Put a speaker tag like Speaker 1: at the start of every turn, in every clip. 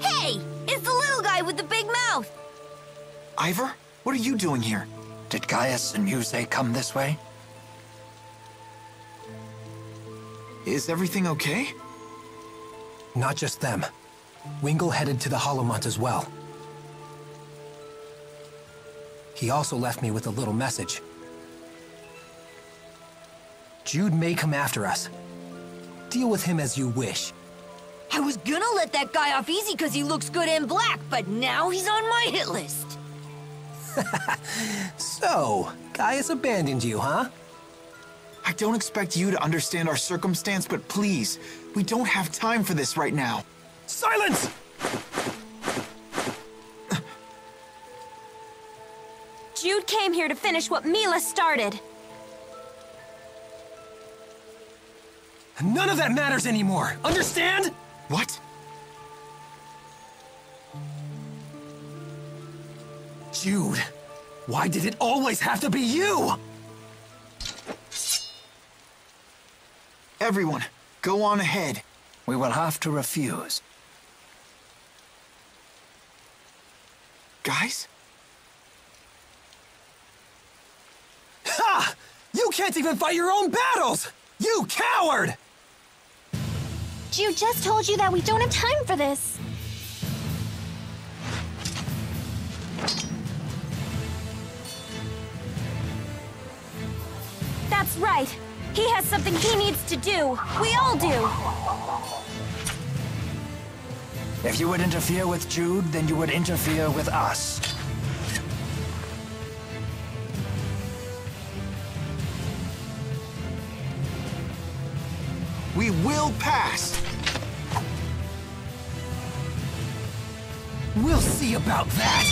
Speaker 1: Hey! It's the little guy with the big mouth!
Speaker 2: Ivar, what are you doing here?
Speaker 3: Did Gaius and Muse come this way?
Speaker 2: Is everything okay?
Speaker 4: Not just them. Wingul headed to the Hollowmont as well. He also left me with a little message. Jude may come after us. Deal with him as you wish.
Speaker 1: I was gonna let that guy off easy because he looks good in black, but now he's on my hit list.
Speaker 4: So, Gaius abandoned you, huh?
Speaker 2: I don't expect you to understand our circumstance, but please, we don't have time for this right now.
Speaker 4: Silence!
Speaker 1: Jude came here to finish what Milla started.
Speaker 4: None of that matters anymore, understand?
Speaker 2: What?
Speaker 4: Jude, why did it always have to be you?
Speaker 2: Everyone, go on ahead.
Speaker 3: We will have to refuse.
Speaker 2: Guys?
Speaker 4: Ha! You can't even fight your own battles! You coward!
Speaker 5: Jude just told you that we don't have time for this.
Speaker 1: That's right. He has something he needs to do. We all do.
Speaker 3: If you would interfere with Jude, then you would interfere with us.
Speaker 2: We will pass!
Speaker 4: We'll see about that!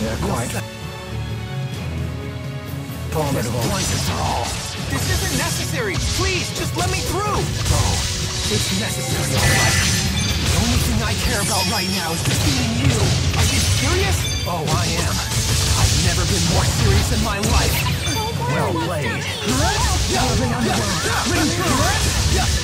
Speaker 3: They're quite formidable.
Speaker 4: Once and for all.
Speaker 2: This isn't necessary! Please, just let me through!
Speaker 4: Oh, it's necessary, all right. The only thing I care about right now is defeating you.
Speaker 2: Are you serious?
Speaker 4: Oh, I am. I've never been more serious in my life.
Speaker 3: Well played.
Speaker 4: Galloping underworld. Ring through. Ring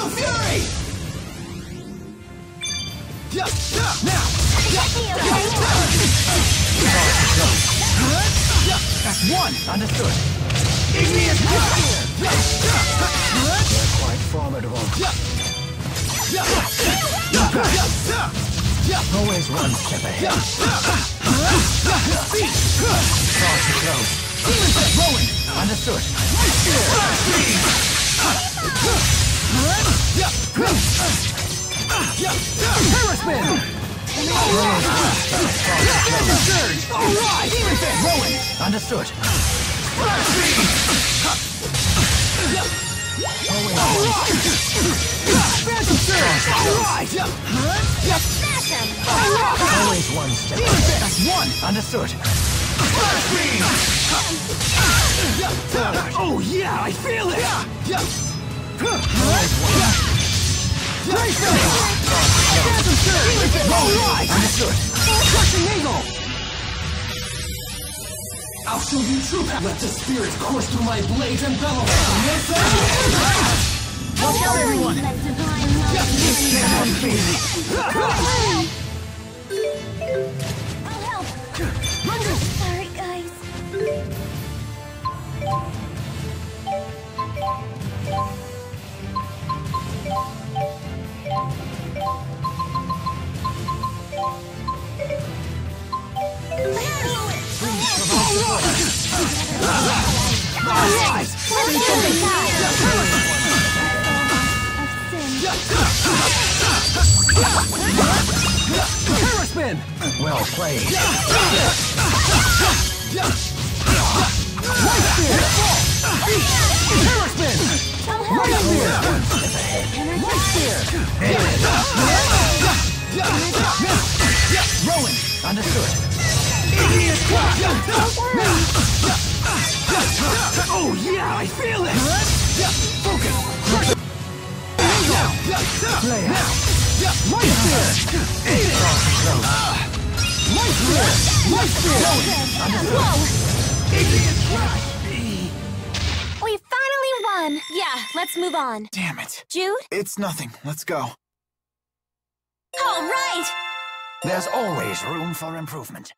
Speaker 4: Final Fury! Now! That's one!
Speaker 3: Understood.
Speaker 4: Igneous
Speaker 3: They're quite formidable. Always one step ahead. Far too close.
Speaker 4: Rowen!
Speaker 3: Understood.
Speaker 4: Paraspin! Surge! Alright! Rowen!
Speaker 3: Understood.
Speaker 4: Phantom Surge! Alright!
Speaker 3: Always one step.
Speaker 4: That's one!
Speaker 3: Understood.
Speaker 4: Oh yeah, I feel it! I'll show you true power. Let the spirit course through my blades and bellow.
Speaker 5: Watch out, everyone! I'll
Speaker 4: Paraspin!
Speaker 3: Well played.
Speaker 4: Spin!
Speaker 3: Rowen, understood.
Speaker 4: Clock! Oh yeah, I feel it! Focus! Crush! Play out! Light spear! Eat it! Light spear! Light spear!
Speaker 5: Whoa!
Speaker 4: Idiot crush!
Speaker 5: We finally won! Yeah, let's move on.
Speaker 2: Damn it.
Speaker 5: Jude?
Speaker 2: It's nothing. Let's go.
Speaker 5: All right!
Speaker 3: There's always room for improvement.